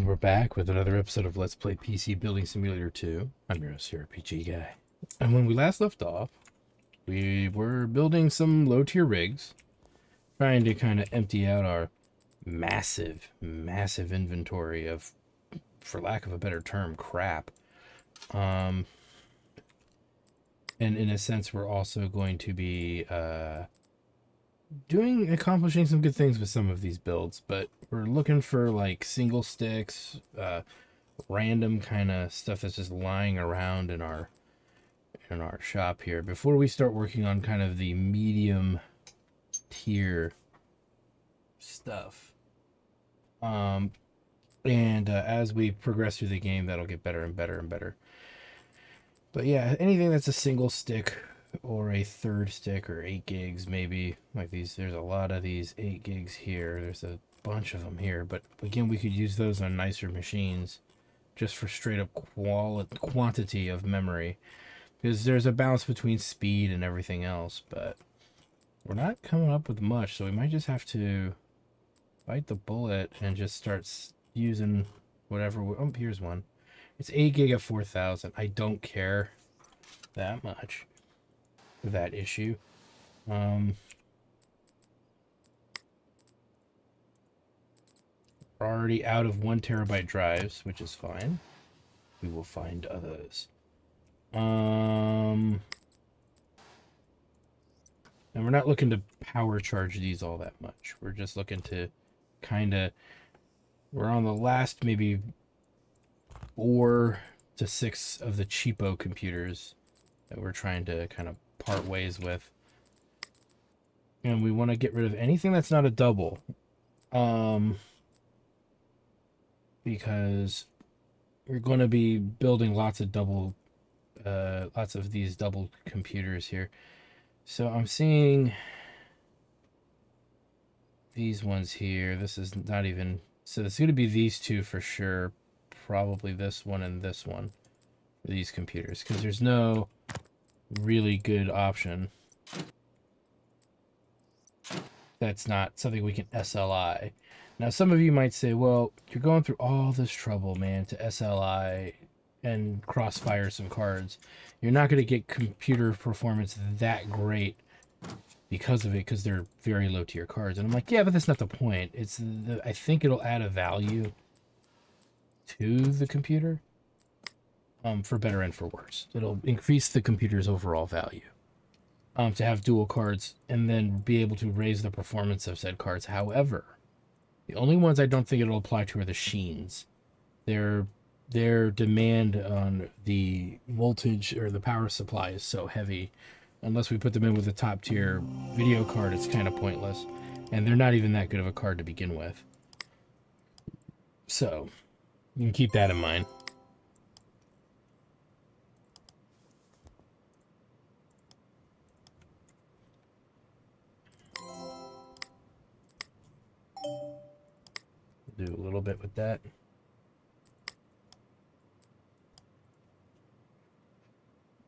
And we're back with another episode of Let's Play PC Building Simulator 2. I'm your CRPG guy. And when we last left off, we were building some low tier rigs, trying to kind of empty out our massive, massive inventory of, for lack of a better term, crap. Um, and in a sense, we're also going to be uh, doing accomplishing some good things with some of these builds, but we're looking for like single sticks, uh, random kind of stuff that's just lying around in our in our shop here before we start working on kind of the medium tier stuff. Um, and uh, as we progress through the game, that'll get better and better and better. But yeah, anything that's a single stick or a third stick or 8 gigs maybe like these there's a lot of these 8 gigs here. There's a bunch of them here but again we could use those on nicer machines just for straight up quality quantity of memory because there's a balance between speed and everything else but we're not coming up with much so we might just have to bite the bullet and just start using whatever we, oh here's one. It's 8 gig at 4000 i don't care that much that issue. Um, we're already out of one terabyte drives, which is fine. We will find others. Um, and we're not looking to power charge these all that much. We're just looking to kind of, we're on the last maybe four to six of the cheapo computers that we're trying to kind of part ways with. And we want to get rid of anything that's not a double. Um, because we're going to be building lots of double, uh, lots of these double computers here. So I'm seeing these ones here. This is not even, so it's going to be these two for sure. Probably this one and this one these computers because there's no really good option. That's not something we can SLI. Now, some of you might say, well, you're going through all this trouble, man, to SLI and crossfire some cards. You're not going to get computer performance that great because of it, because they're very low tier cards. And I'm like, yeah, but that's not the point. It's the, I think it'll add a value to the computer um, for better and for worse. It'll increase the computer's overall value um, to have dual cards and then be able to raise the performance of said cards. However, the only ones I don't think it'll apply to are the Sheens. Their their demand on the voltage or the power supply is so heavy. Unless we put them in with a top tier video card, it's kind of pointless. And they're not even that good of a card to begin with. So, you can keep that in mind. Do a little bit with that.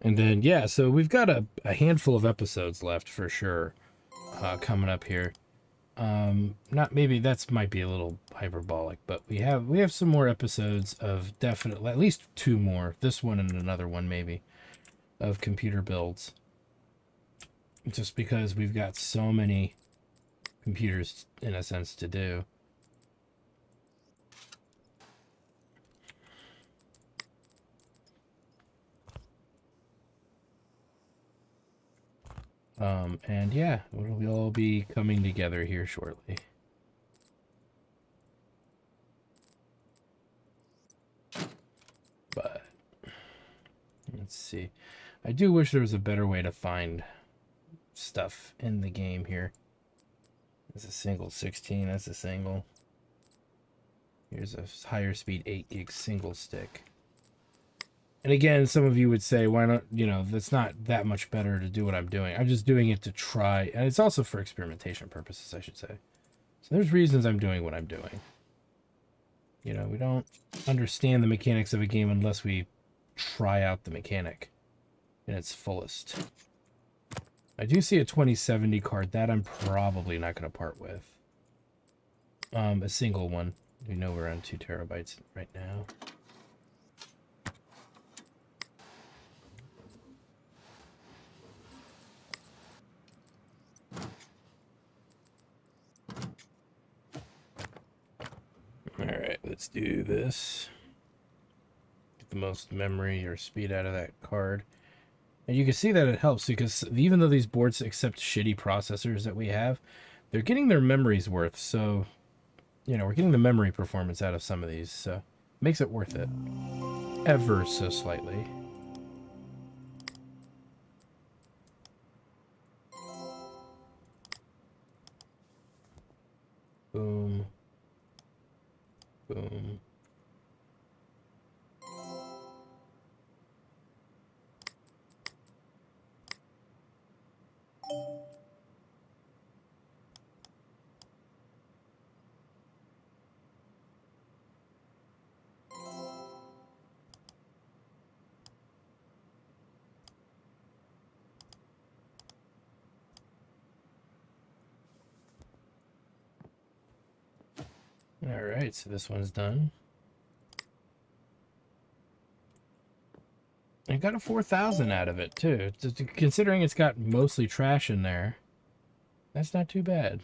And then, yeah, so we've got a, a handful of episodes left for sure uh, coming up here. Um, not maybe that's might be a little hyperbolic, but we have we have some more episodes of definitely at least two more. This one and another one maybe of computer builds. Just because we've got so many computers in a sense to do. Um, and yeah, we'll all be coming together here shortly. But, let's see. I do wish there was a better way to find stuff in the game here. It's a single 16, that's a single. Here's a higher speed 8 gig single stick. And again, some of you would say, why not, you know, that's not that much better to do what I'm doing. I'm just doing it to try. And it's also for experimentation purposes, I should say. So there's reasons I'm doing what I'm doing. You know, we don't understand the mechanics of a game unless we try out the mechanic in its fullest. I do see a 2070 card. That I'm probably not going to part with. Um, a single one. We know we're on two terabytes right now. Alright, let's do this. Get the most memory or speed out of that card. And you can see that it helps because even though these boards accept shitty processors that we have, they're getting their memories worth. So, you know, we're getting the memory performance out of some of these. So, makes it worth it. Ever so slightly. Boom. Right, so this one's done. I got a 4,000 out of it, too. Considering it's got mostly trash in there, that's not too bad.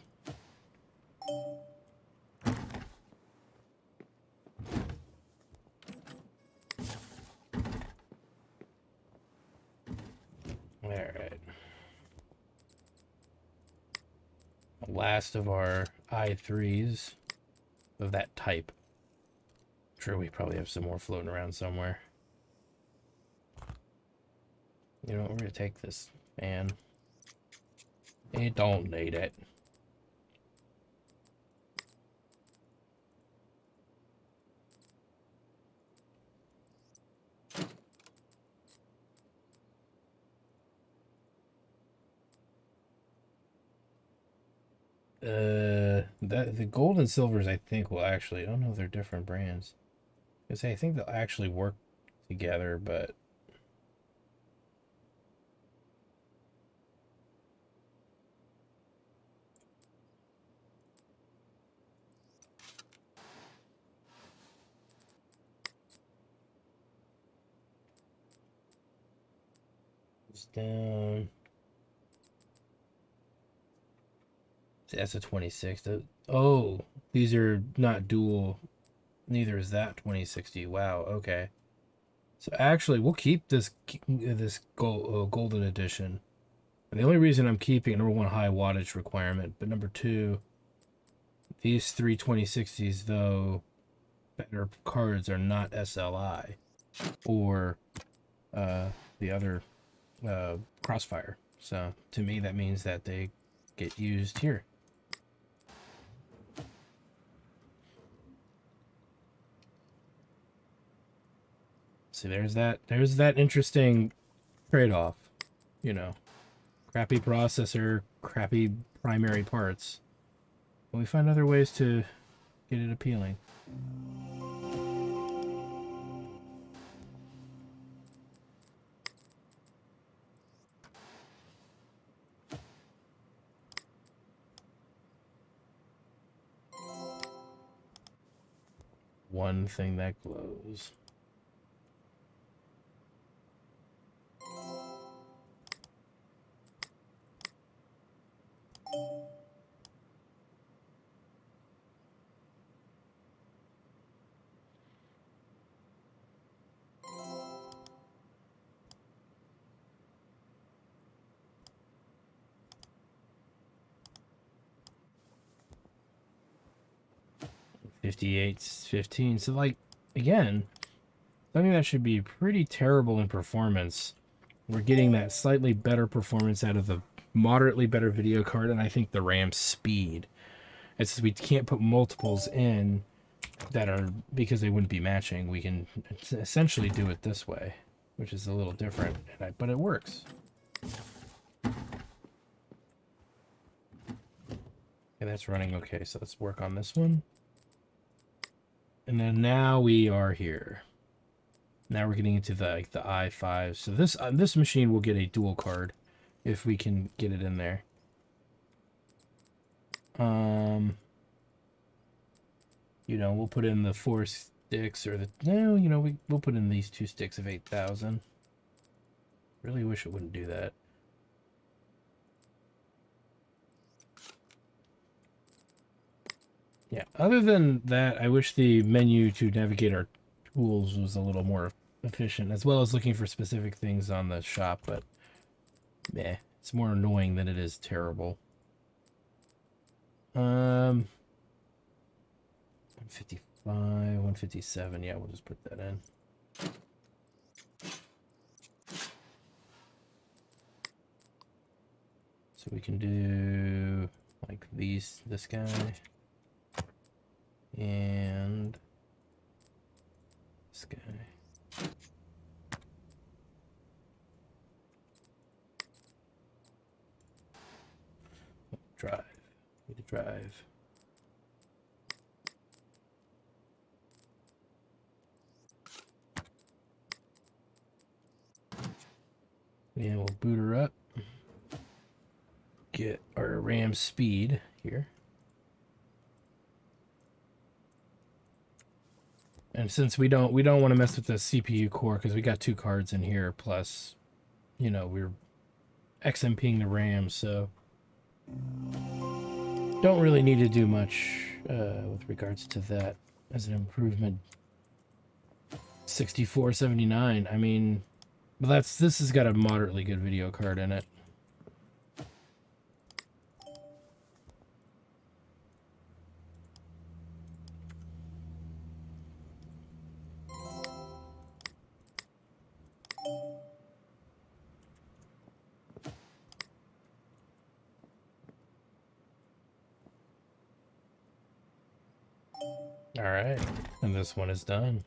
Alright. Last of our i3s of that type. I'm sure we probably have some more floating around somewhere. You know, we're gonna take this man. It don't need it. Uh, that the gold and silvers I think will actually. I don't know they're different brands. I say I think they'll actually work together, but down. That's a 26. Oh, these are not dual. Neither is that 2060. Wow, okay. So actually, we'll keep this this gold, uh, golden edition. And the only reason I'm keeping number one high wattage requirement, but number two, these three 2060s though, better cards are not SLI or uh, the other uh, Crossfire. So to me, that means that they get used here. See, there's that. There's that interesting trade-off. You know, crappy processor, crappy primary parts. But we find other ways to get it appealing. One thing that glows. 58, 15. So, like, again, think that should be pretty terrible in performance. We're getting that slightly better performance out of the moderately better video card, and I think the RAM speed. It's we can't put multiples in that are because they wouldn't be matching. We can essentially do it this way, which is a little different, but it works. Okay, that's running okay. So let's work on this one. And then now we are here. Now we're getting into the like the i5. So this uh, this machine will get a dual card if we can get it in there. Um you know, we'll put in the four sticks or the no, you know, we we'll put in these two sticks of 8000. Really wish it wouldn't do that. Yeah, other than that, I wish the menu to navigate our tools was a little more efficient, as well as looking for specific things on the shop, but meh, it's more annoying than it is terrible. Um, 155, 157, yeah, we'll just put that in. So we can do like these, this guy. This guy. Drive. Need to drive. And we'll boot her up. Get our RAM speed here. Since we don't we don't want to mess with the CPU core because we got two cards in here plus, you know, we're XMPing the RAM, so don't really need to do much uh, with regards to that as an improvement. 6479. I mean, that's this has got a moderately good video card in it. This one is done.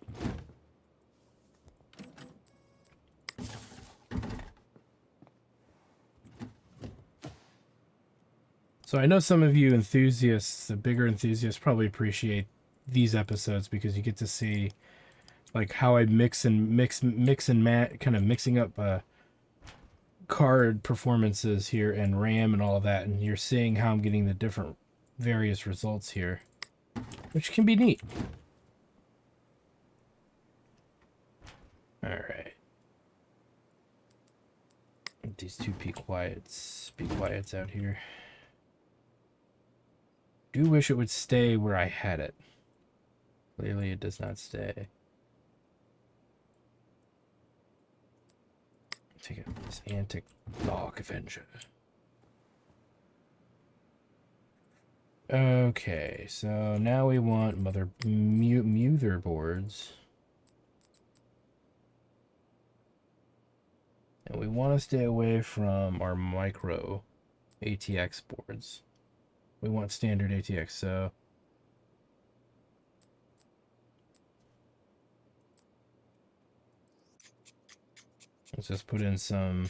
So I know some of you enthusiasts, the bigger enthusiasts, probably appreciate these episodes because you get to see like how I mix and mix, mix and mat, kind of mixing up uh, card performances here and RAM and all of that, and you're seeing how I'm getting the different various results here which can be neat. All right. These two be quiets, be quiets out here. Do wish it would stay where I had it. Clearly, it does not stay. Take it this Antec Dark Avenger. Okay, so now we want mother mu motherboards. And we want to stay away from our micro ATX boards. We want standard ATX, so let's just put in some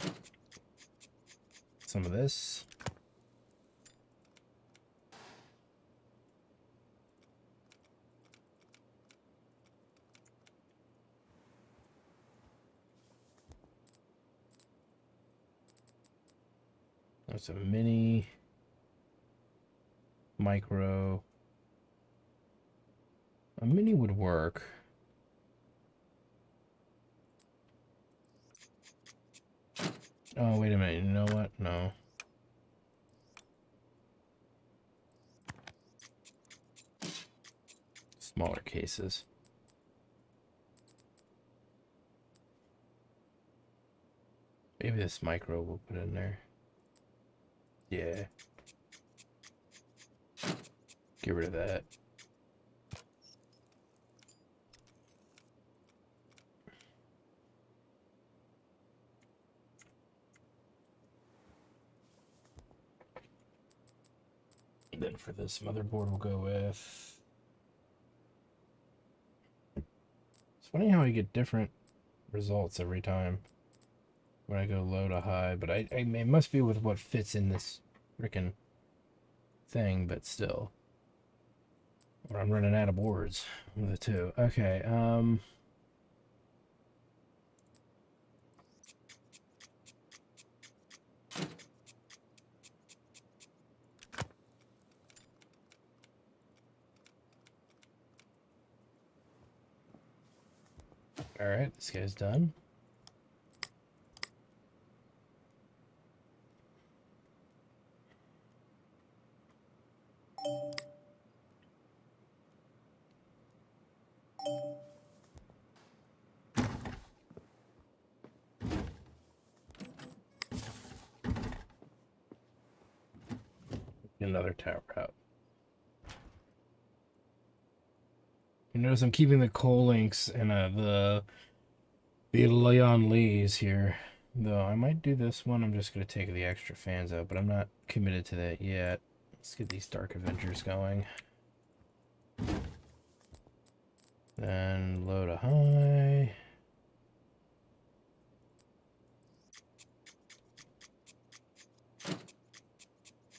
some of this. There's a mini, micro. A mini would work. Oh, wait a minute. You know what? No. Smaller cases. Maybe this micro will put in there. Yeah. Get rid of that. then for this motherboard, we'll go with... It's funny how I get different results every time when I go low to high, but I, I it must be with what fits in this frickin' thing, but still. Or I'm running out of boards with the two. Okay, um... Alright, this guy's done. Tower out. You notice I'm keeping the coal links and uh, the the Lian Lis here. Though I might do this one. I'm just going to take the extra fans out, but I'm not committed to that yet. Let's get these Dark Avengers going. Then load a high.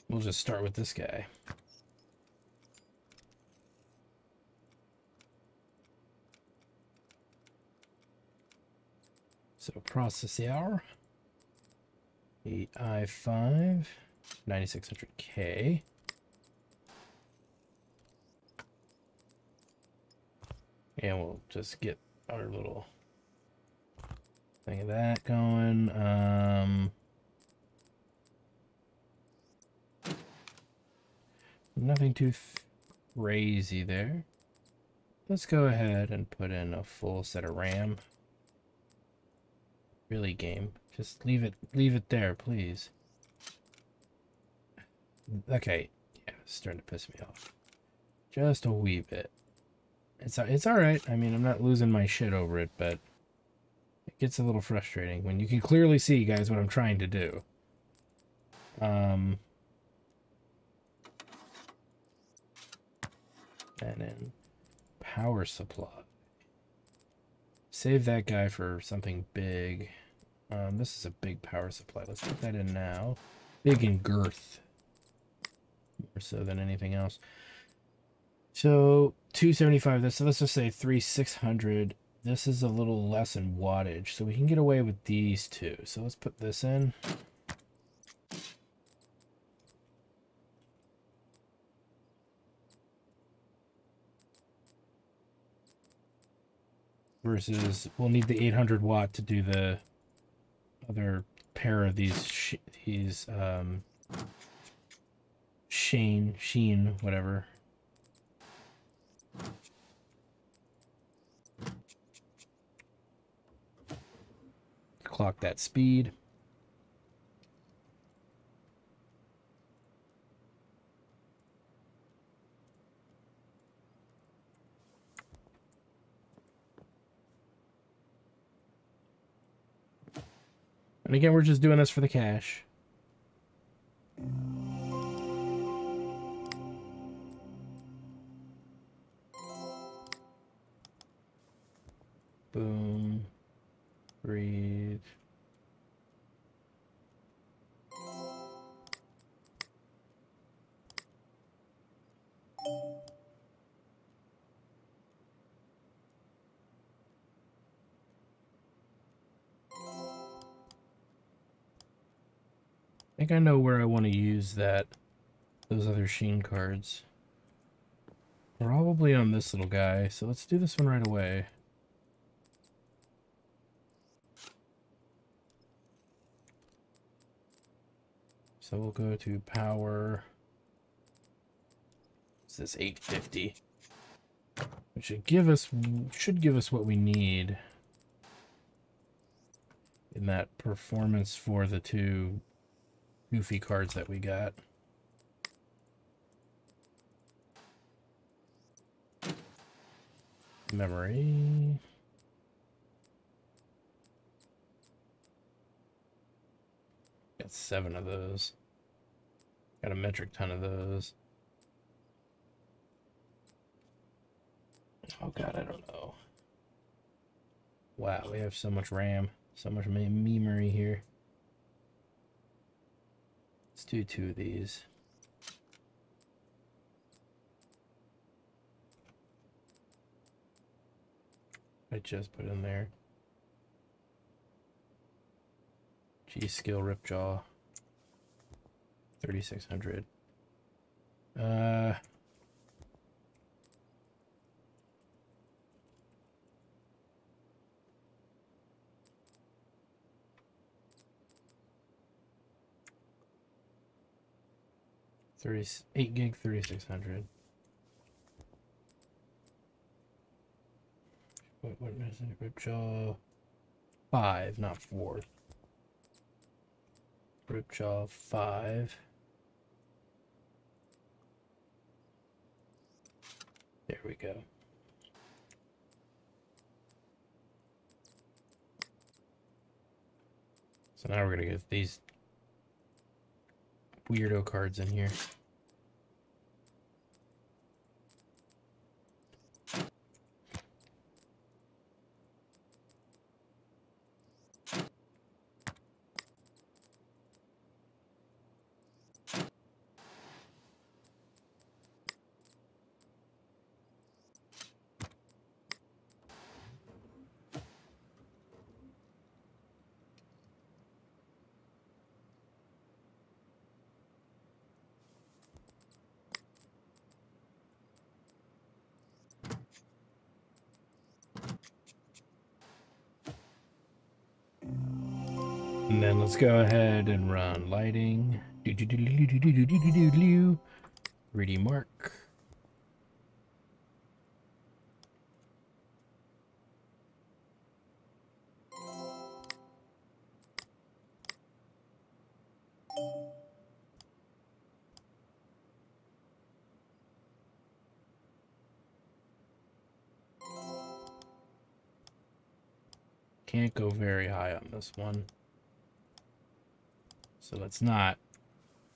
We'll just start with this guy. So process hour. The i5 9600K. And we'll just get our little thing of that going. Um, nothing too crazy there. Let's go ahead and put in a full set of RAM. Really, game. Just leave it leave it there, please. Okay. Yeah, it's starting to piss me off. Just a wee bit. It's it's alright. I mean, I'm not losing my shit over it, but it gets a little frustrating when you can clearly see, guys, what I'm trying to do. Um... And then power supply. Save that guy for something big. Um, this is a big power supply. Let's put that in now. Big in girth. More so than anything else. So, 275. This, let's just say 3600. This is a little less in wattage. So we can get away with these two. So let's put this in. Versus we'll need the 800 watt to do the other pair of these these um Shane Sheen whatever. Clock that speed And again, we're just doing this for the cash. Boom. Breathe. Think I know where I want to use that, those other Sheen cards. Probably on this little guy, so let's do this one right away. So we'll go to power. Is this 850? Which should give us should give us what we need in that performance for the two goofy cards that we got. Memory. Got seven of those. Got a metric ton of those. Oh god, I don't know. Wow, we have so much RAM, so much memory here. Let's do two of these. I just put in there. G.Skill ripjaw. 3600. Uh 30, 8 gig, 3600. What, what is it? Ripjaw 5, not 4. Ripjaw 5. There we go. So now we're gonna get these weirdo cards in here. And then let's go ahead and run lighting. 3DMark. Can't go very high on this one. So let's not.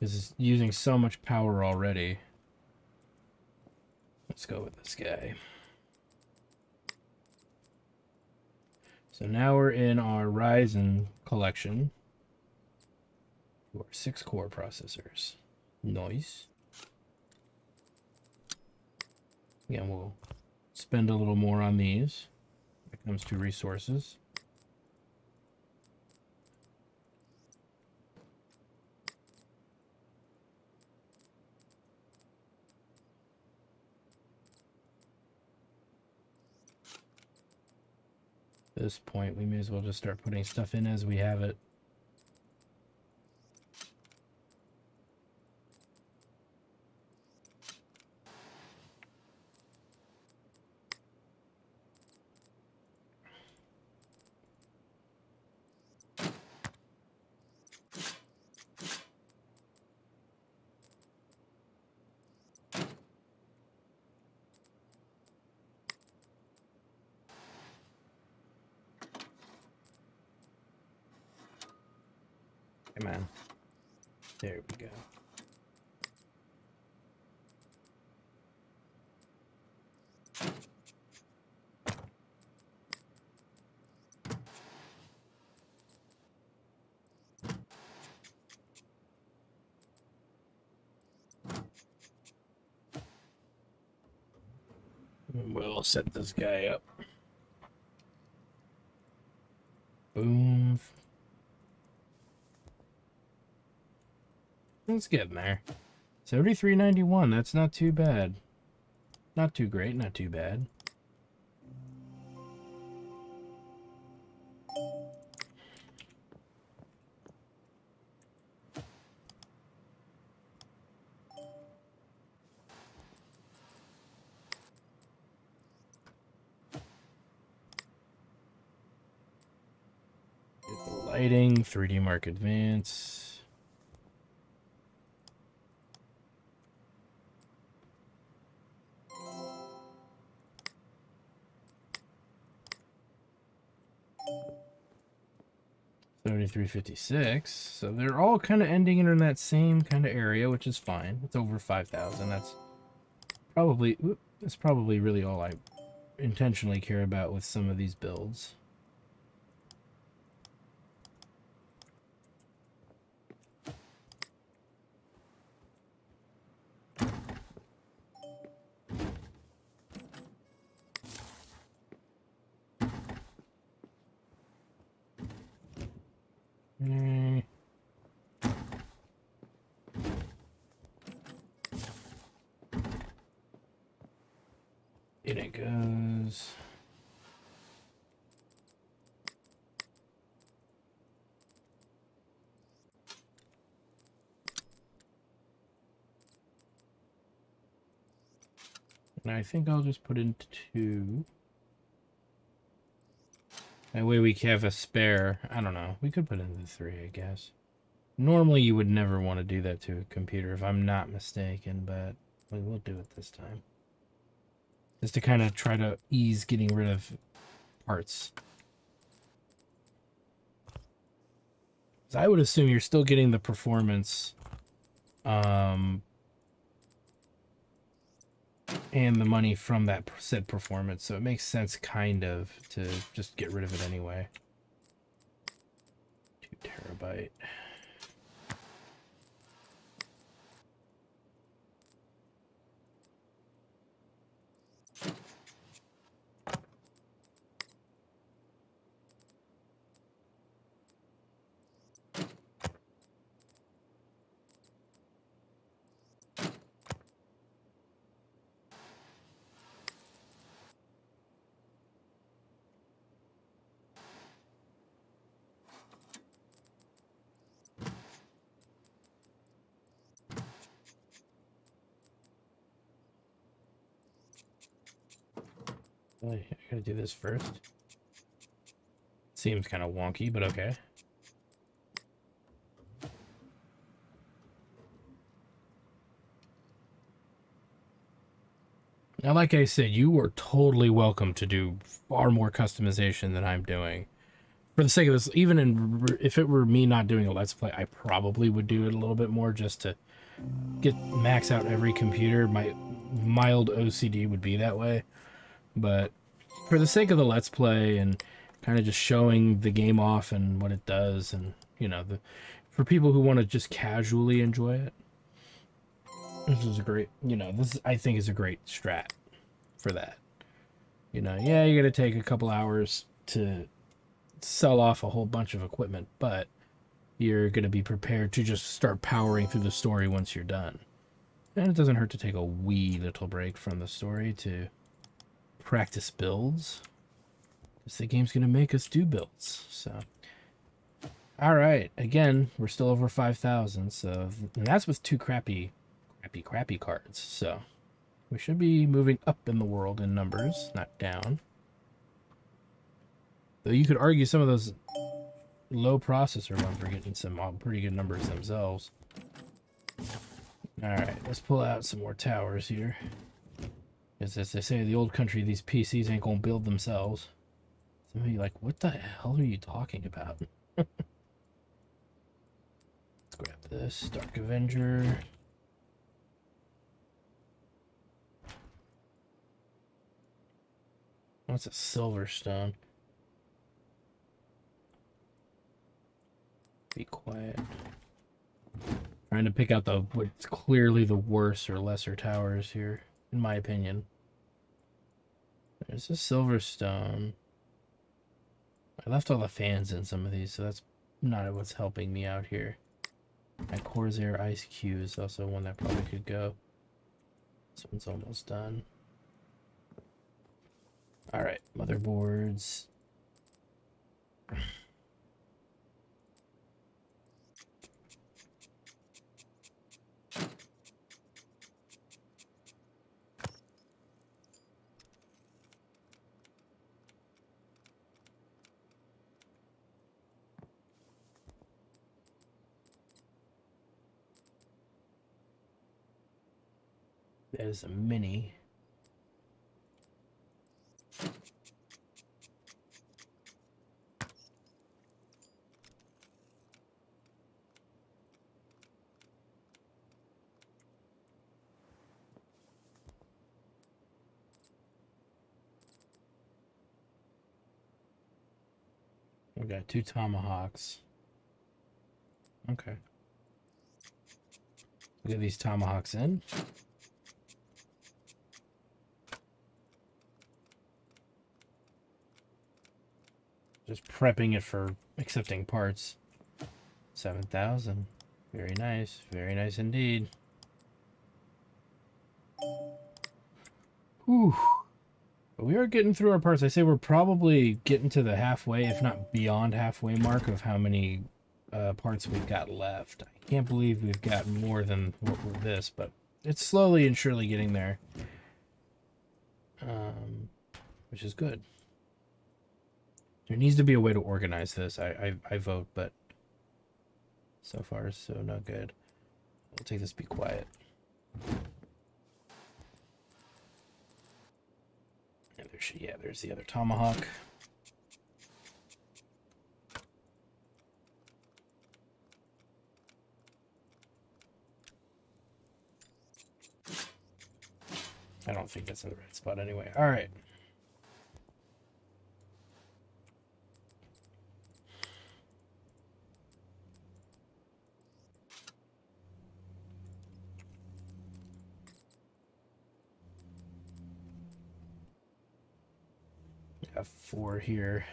This is using so much power already. Let's go with this guy. So now we're in our Ryzen collection. Our six core processors. Nice. Again, we'll spend a little more on these when it comes to resources. This point, we may as well just start putting stuff in as we have it. Come on. There we go. We'll set this guy up. Boom. It's getting there. 73.91, that's not too bad. Not too great, not too bad. 3DMark Advance. Seventy-three fifty-six. So they're all kind of ending in that same kind of area, which is fine. It's over five thousand. That's probably that's probably really all I intentionally care about with some of these builds. Mm. In it goes. And I think I'll just put in two. That way we have a spare. I don't know. We could put in the three, I guess. Normally you would never want to do that to a computer if I'm not mistaken, but we will do it this time. Just to kind of try to ease getting rid of parts. I would assume you're still getting the performance um, and the money from that said performance. So it makes sense kind of to just get rid of it anyway. Two terabyte. I gotta do this first. Seems kind of wonky, but okay. Now, like I said, you are totally welcome to do far more customization than I'm doing. For the sake of this, even in, if it were me not doing a Let's Play, I probably would do it a little bit more just to get max out every computer. My mild OCD would be that way. But for the sake of the Let's Play and kind of just showing the game off and what it does and, you know, the for people who want to just casually enjoy it, this is a great, you know, this I think is a great strat for that. You know, yeah, you're to take a couple hours to sell off a whole bunch of equipment, but you're to be prepared to just start powering through the story once you're done. And it doesn't hurt to take a wee little break from the story to practice builds. Because the game's going to make us do builds. So, all right. Again, we're still over 5,000. So, and that's with two crappy, crappy, crappy cards. So, we should be moving up in the world in numbers, not down. Though you could argue some of those low processor ones are getting some uh, pretty good numbers themselves. All right, let's pull out some more towers here. Because as they say in the old country, these PCs ain't gonna build themselves. Somebody like, what the hell are you talking about? Let's grab this. Dark Avenger. What's a Silverstone? Be quiet. Trying to pick out the what's clearly the worse or lesser towers here in my opinion. There's a Silverstone. I left all the fans in some of these, so that's not what's helping me out here. My Corsair Ice Cube is also one that probably could go. This one's almost done. Alright, motherboards. There's a mini. We got two tomahawks. Okay. Get these tomahawks in. Just prepping it for accepting parts. 7,000. Very nice. Very nice indeed. Whew. But we are getting through our parts. I say we're probably getting to the halfway, if not beyond halfway mark of how many uh, parts we've got left. I can't believe we've got more than this, but it's slowly and surely getting there. um, which is good. There needs to be a way to organize this. I, I, I vote, but so far so no good. We'll take this be quiet. There she, yeah, there's the other tomahawk. I don't think that's in the right spot anyway. All right. Have four here.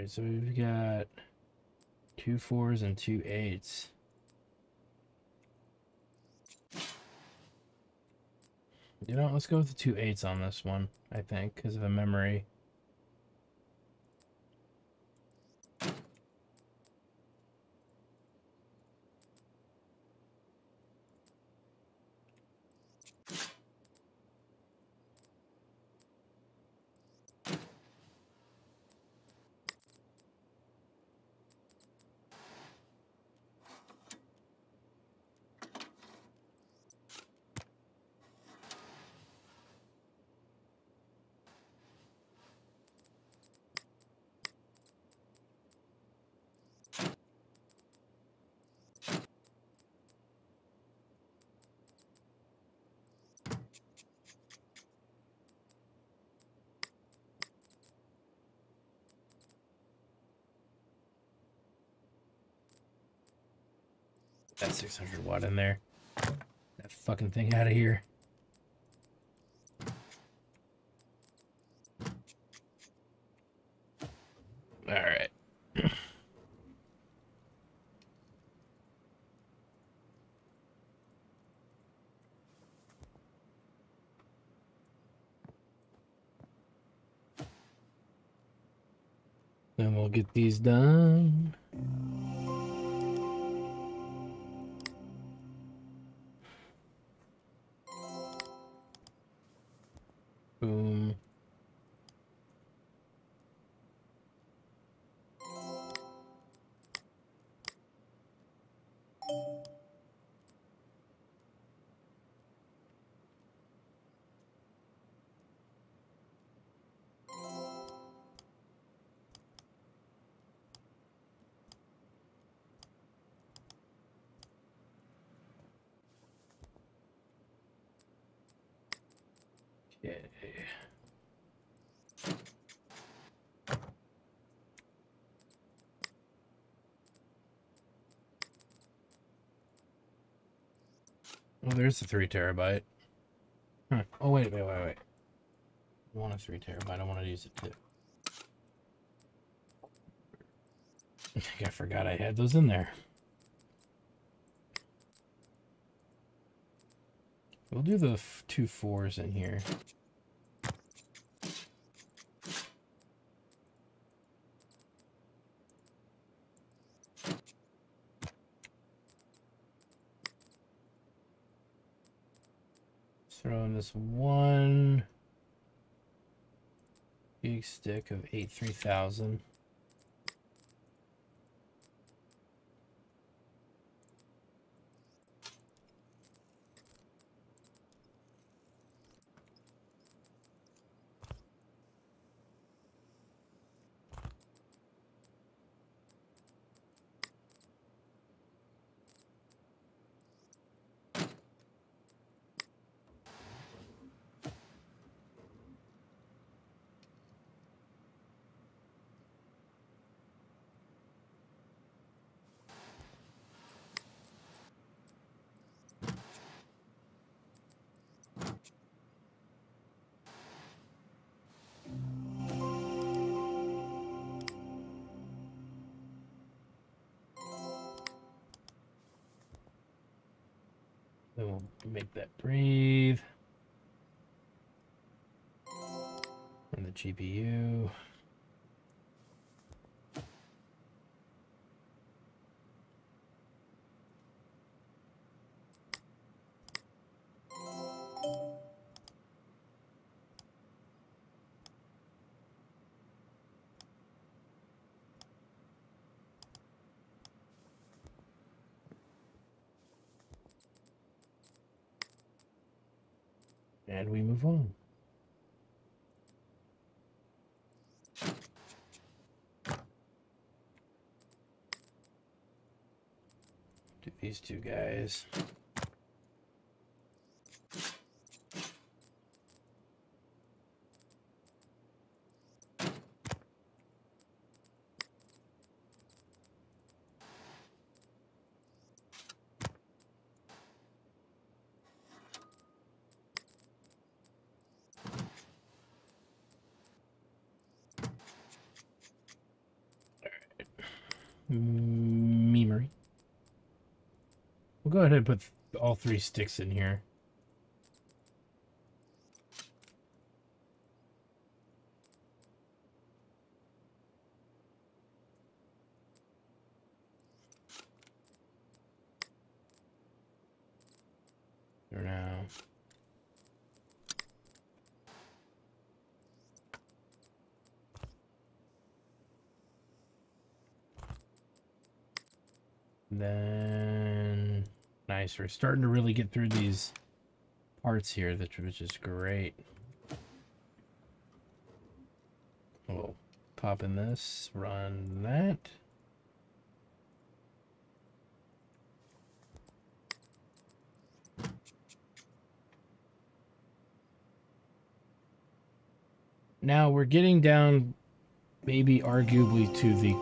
Right, so we've got two fours and two eights. You know, let's go with the two eights on this one, I think, because of the memory. That 600 watt in there. That fucking thing out of here. All right. Then we'll get these done. Oh, there's the three terabyte. Huh. Oh, wait, wait, wait, wait. I want a three terabyte. I want to use it too. I think I forgot I had those in there. We'll do the two fours in here. Throw in this one big stick of eight three thousand. GPU. And we move on. Do these two guys. Memory. And put all three sticks in here. There now. Then, nice. We're starting to really get through these parts here, which is great. We'll pop in this, run that. Now we're getting down maybe arguably to the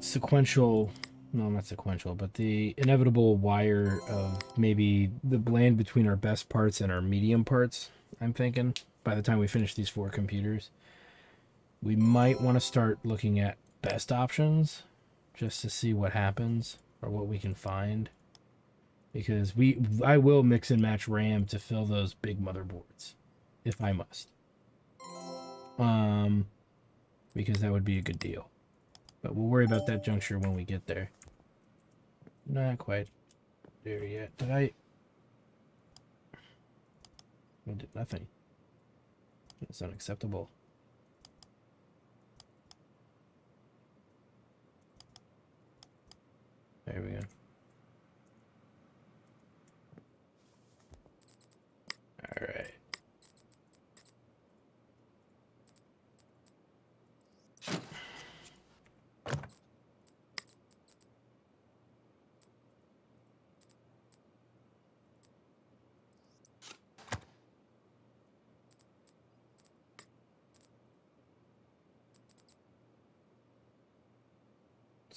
sequential no not sequential but the inevitable wire of maybe the blend between our best parts and our medium parts i'm thinking by the time we finish these four computers. We might want to start looking at best options just to see what happens or what we can find. Because we i will mix and match ram to fill those big motherboards if i must. Um because that would be a good deal. But we'll worry about that juncture when we get there. Not quite there yet. Did I? I did nothing. It's unacceptable. There we go. All right.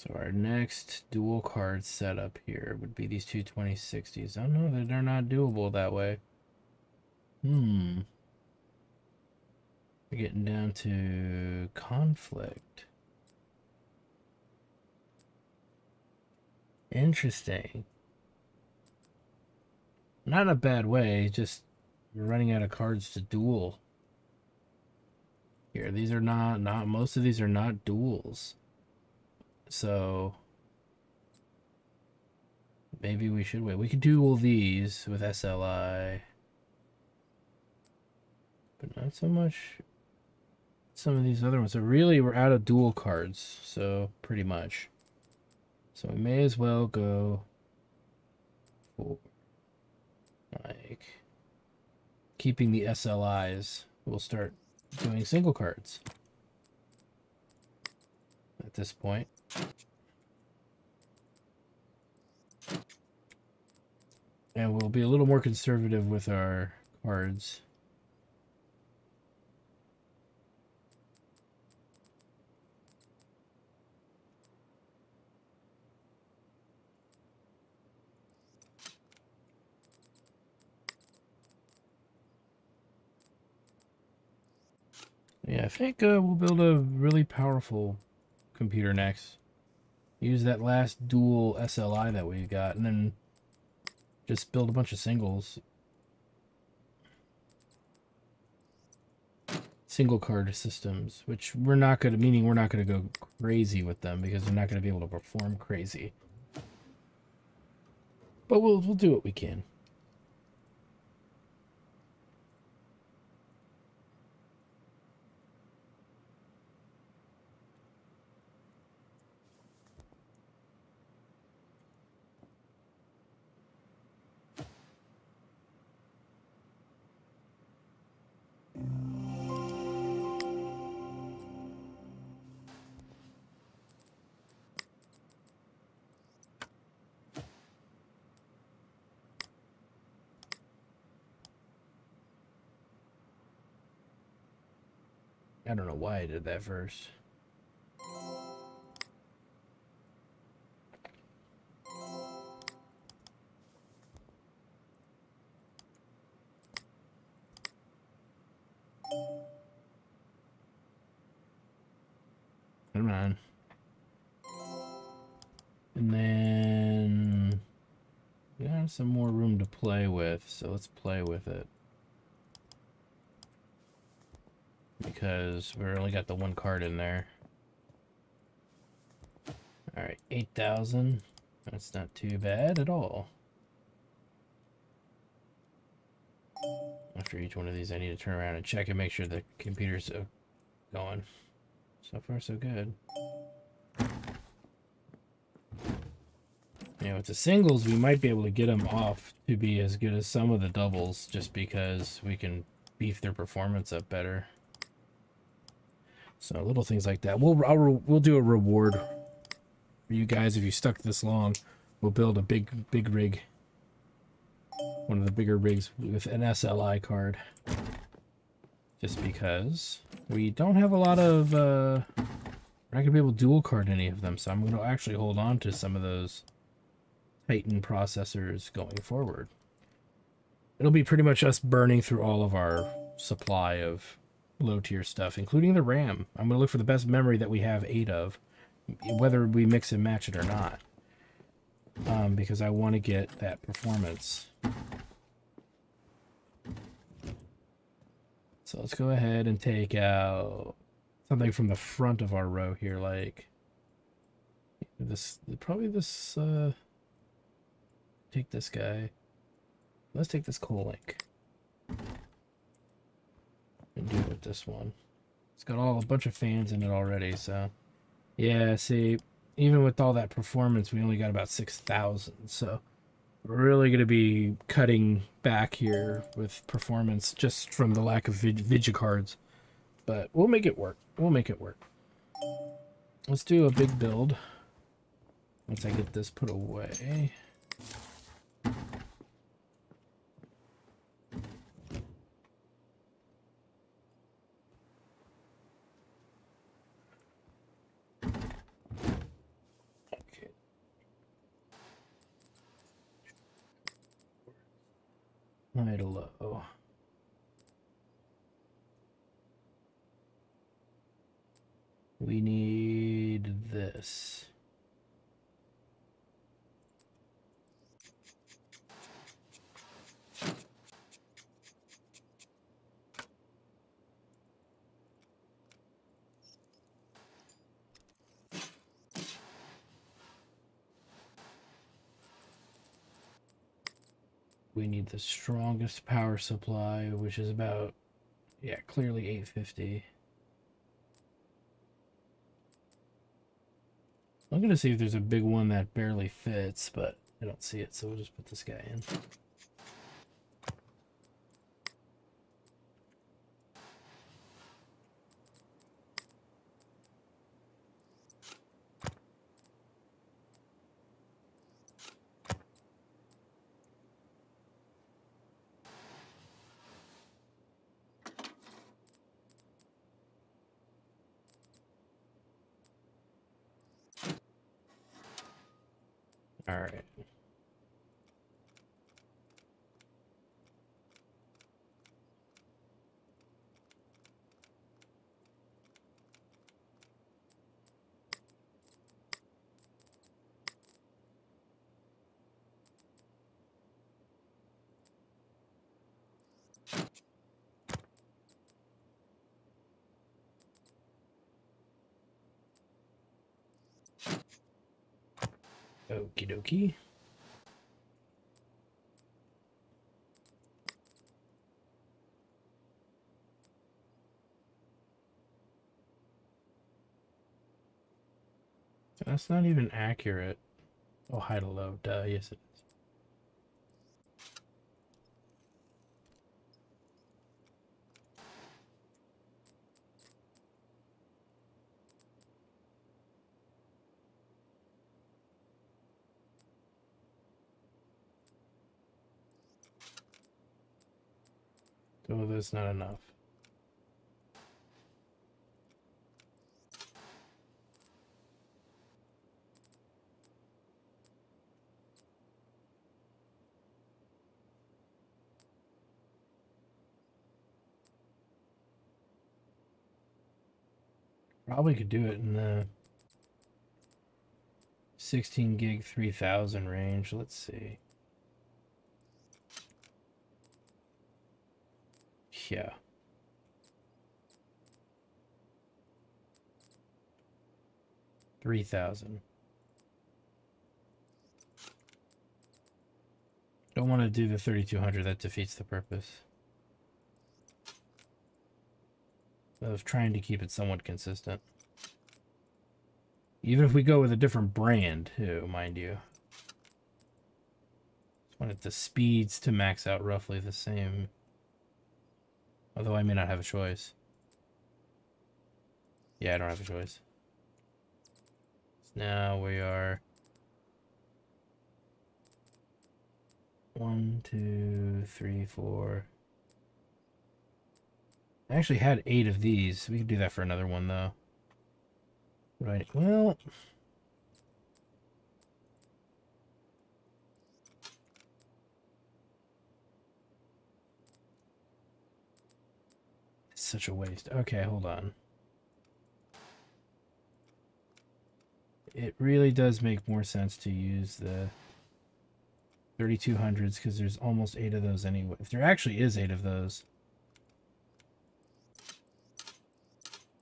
So our next dual card setup here would be these two 2060s. I don't know that they're not doable that way. Hmm. We're getting down to conflict. Interesting. Not in a bad way, just we're running out of cards to duel. Here, these are not, not, most of these are not duels. So maybe we should wait. We could do all these with SLI. But not so much some of these other ones. So really we're out of dual cards. So pretty much. So we may as well go for like keeping the SLIs. We'll start doing single cards at this point. And we'll be a little more conservative with our cards. Yeah, I think uh, we'll build a really powerful computer next use that last dual SLI that we've got, and then just build a bunch of singles. Single card systems, which we're not going to, meaning we're not going to go crazy with them because they're not going to be able to perform crazy. But we'll, we'll do what we can. I don't know why I did that first. Come on. And then we have some more room to play with, so let's play with it. Because we only got the one card in there. Alright, 8,000. That's not too bad at all. After each one of these, I need to turn around and check and make sure the computer's going. So far, so good. You know, with the singles, we might be able to get them off to be as good as some of the doubles just because we can beef their performance up better. So little things like that. We'll we'll do a reward for you guys if you stuck this long. We'll build a big big rig, one of the bigger rigs with an SLI card. Just because we don't have a lot of, uh, we're not gonna be able to dual card any of them, so I'm gonna actually hold on to some of those Titan processors going forward. It'll be pretty much us burning through all of our supply of low tier stuff, including the RAM. I'm going to look for the best memory that we have eight of, whether we mix and match it or not. Um, because I want to get that performance. So let's go ahead and take out something from the front of our row here, like this, probably this, uh, take this guy. Let's take this Kolink and do with this one. It's got all a bunch of fans in it already, so yeah. See, even with all that performance, we only got about six thousand. So we're really going to be cutting back here with performance just from the lack of vid cards. But we'll make it work. We'll make it work. Let's do a big build. Once I get this put away. High low. We need this. We need the strongest power supply, which is about, yeah, clearly 850. I'm going to see if there's a big one that barely fits, but I don't see it, so we'll just put this guy in. All right. Okie dokie. That's not even accurate. Oh, high to low. Duh, yes is. Oh, that's not enough. Probably could do it in the 16 gig 3000 range. Let's see. Yeah. Three thousand. Don't want to do the 3200, that defeats the purpose. Of trying to keep it somewhat consistent. Even if we go with a different brand, too, mind you. Just wanted the speeds to max out roughly the same. Although I may not have a choice. Yeah, I don't have a choice. So now we are... One, two, three, four. I actually had eight of these. We could do that for another one, though. Right. Well... such a waste. Okay, hold on. It really does make more sense to use the 3200s because there's almost eight of those anyway. If there actually is eight of those.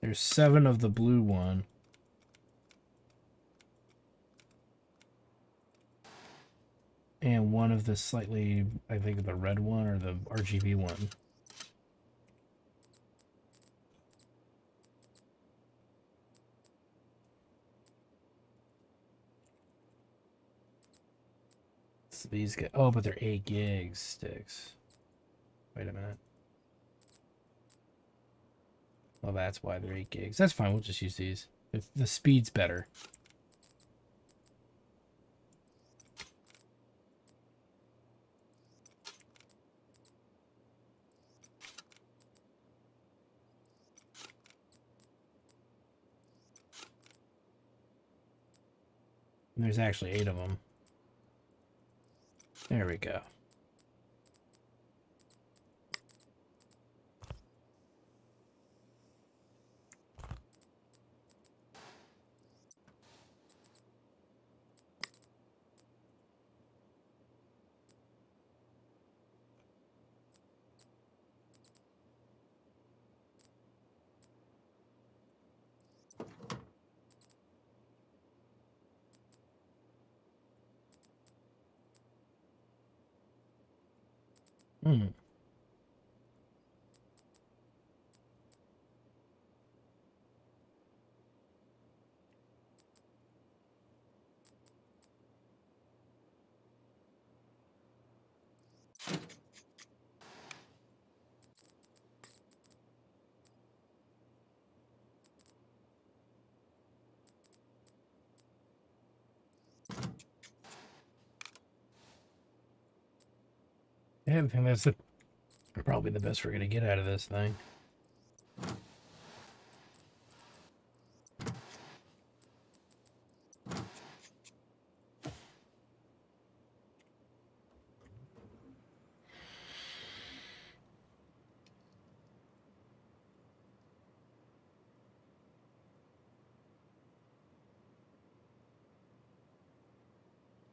There's seven of the blue one. And one of the slightly, I think the red one or the RGB one. These get. Oh, but they're 8 gigs sticks. Wait a minute. Well, that's why they're 8 gigs. That's fine. We'll just use these. The, the speed's better. There's actually eight of them. There we go. Hmm. I think that's the, probably the best we're going to get out of this thing.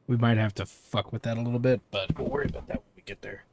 We might have to fuck with that a little bit, but we'll worry about that when we get there.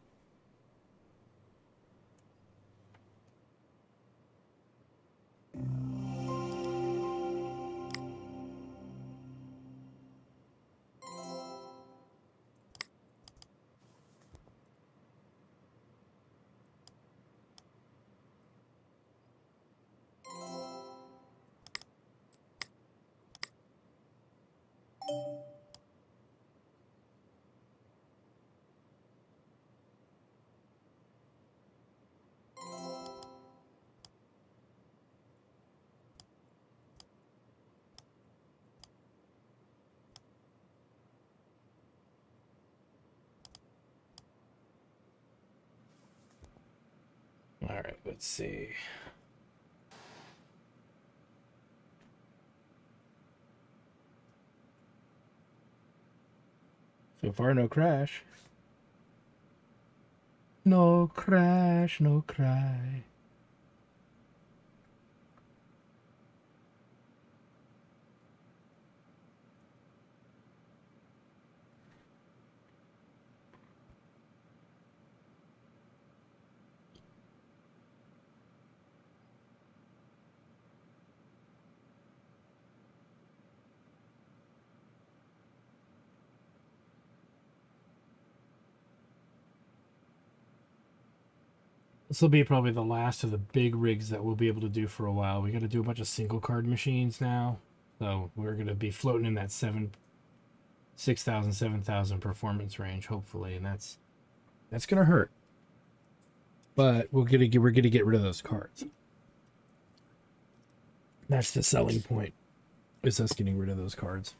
See. So far, no crash. No crash, no cry. This will be probably the last of the big rigs that we'll be able to do for a while. We got to do a bunch of single card machines now. So we're going to be floating in that 7 6,000 7,000 performance range hopefully and that's that's going to hurt. But we're going to get we're going to get rid of those cards. That's the selling point. Is us getting rid of those cards.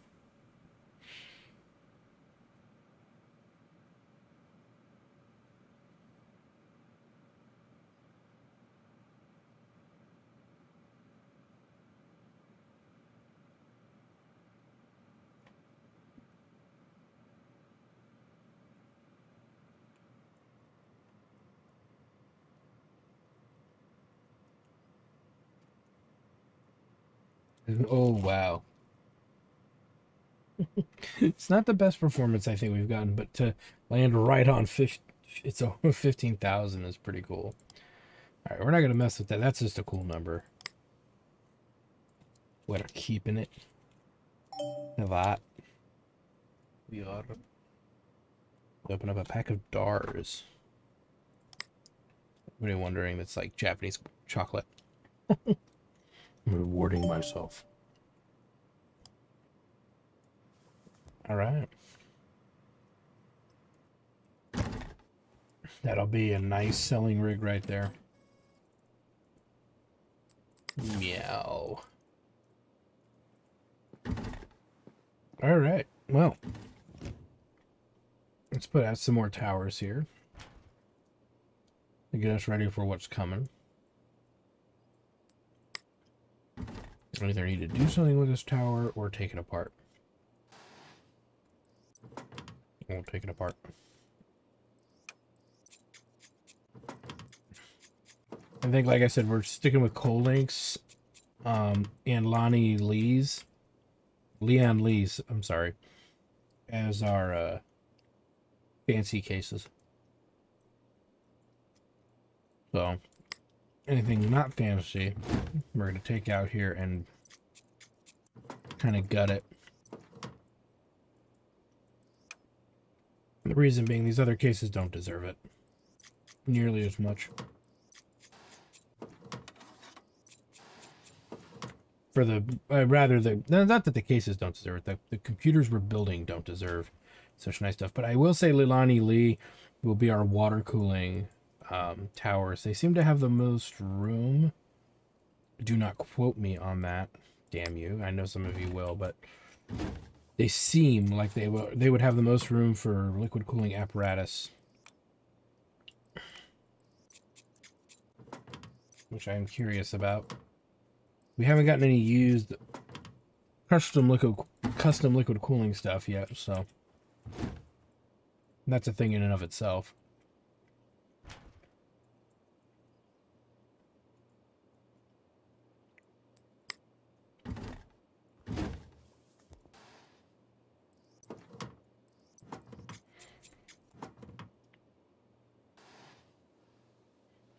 Oh wow. it's not the best performance I think we've gotten, but to land right on 50, it's over 15,000 is pretty cool. All right, we're not going to mess with that. That's just a cool number. We're keeping it. That. We are. Open up a pack of Dars. Everybody wondering It's like Japanese chocolate. Rewarding myself. All right. That'll be a nice selling rig right there. Meow. All right. Well, let's put out some more towers here to get us ready for what's coming. I either need to do something with this tower or take it apart. We'll take it apart. I think, like I said, we're sticking with Kolinks um, and Lonnie Lee's, Lian Li's, I'm sorry, as our uh, fancy cases. So, anything not fantasy, we're going to take out here and kind of gut it. The reason being, these other cases don't deserve it nearly as much. For the, uh, rather the, not that the cases don't deserve it, the, the computers we're building don't deserve such nice stuff. But I will say Lilani Lee will be our water cooling um, towers. They seem to have the most room. Do not quote me on that. Damn you. I know some of you will, but they seem like they will they would have the most room for liquid cooling apparatus. Which I am curious about. We haven't gotten any used custom liquid custom liquid cooling stuff yet, so that's a thing in and of itself.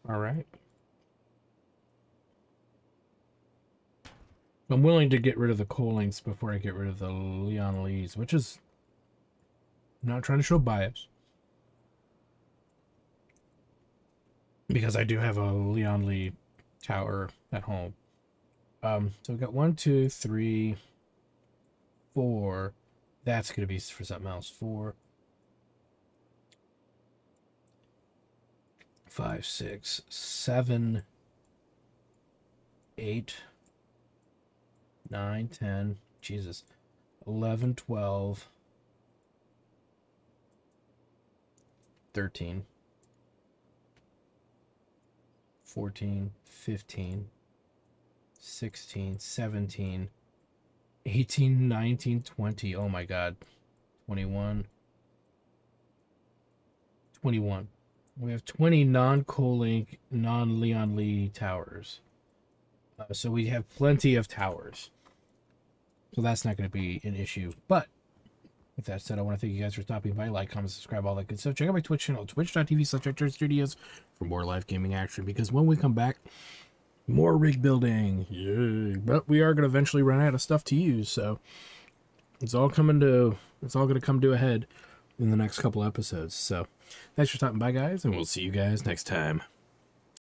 All right. I'm willing to get rid of the Kolinks before I get rid of the Lian Lis, which is I'm not trying to show bias. Because I do have a Lian Li tower at home. Um, so we got one, two, three, four. That's going to be for something else. Four, five, six, seven, eight, nine, ten, Jesus, eleven, twelve, thirteen, 14, 15, 16, 17, 18, 19, 20. Oh my god. 21. 21. We have 20 non-Kolink, non-Lian Li towers. Uh, so we have plenty of towers. So that's not going to be an issue. But with that said, I want to thank you guys for stopping by. Like, comment, subscribe, all that good stuff. Check out my Twitch channel, twitch.tv slash studios for more live gaming action. Because when we come back, more rig building. Yay. But we are going to eventually run out of stuff to use. So it's all coming to, it's all going to come to a head in the next couple episodes. So thanks for stopping by, guys. And we'll see you guys next time.